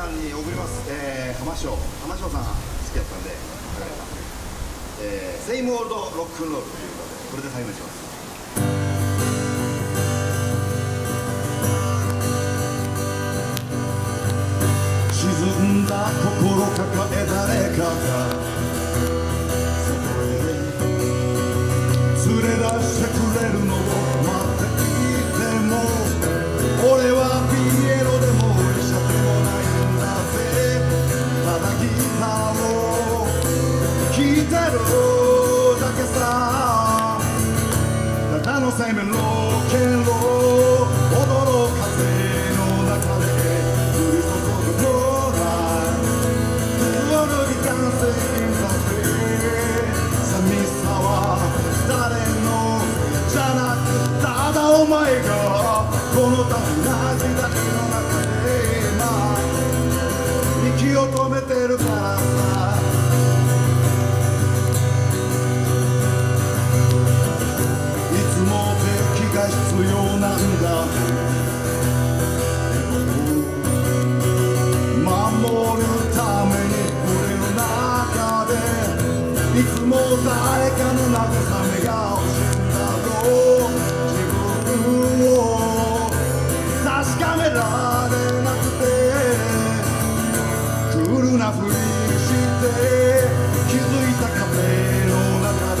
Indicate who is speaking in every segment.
Speaker 1: さんに送ります、えー、浜翔浜翔さん好きだったんで流れた、えー、セイムオールドロックンロールということでこれで再現します。沈んだ心抱え誰か聴いてるだけさただの生命ロケンロ踊ろう風の中で降り注ぐのが潤る男性にさせ寂しさは誰のじゃなくただお前がこのためな時代の中で今息を止めてるからさ。が必要なんだ。守るために俺の中でいつも誰かの慰めが欲しいんだろう。自分を確かめられなくてクールなふりして気づいた壁の中で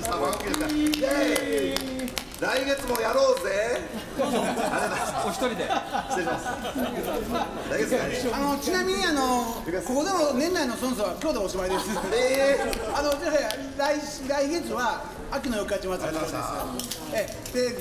Speaker 1: した。ワンオケでしたイエーイ来月もやろうぜ。ありがとうございます。
Speaker 2: お一人で
Speaker 1: 失礼します。来月からね。
Speaker 3: あのちなみにあのここでの年内の損失は今日でおしまいです。
Speaker 1: えー
Speaker 3: あのじゃあ来来月は秋の四日市祭りです。えで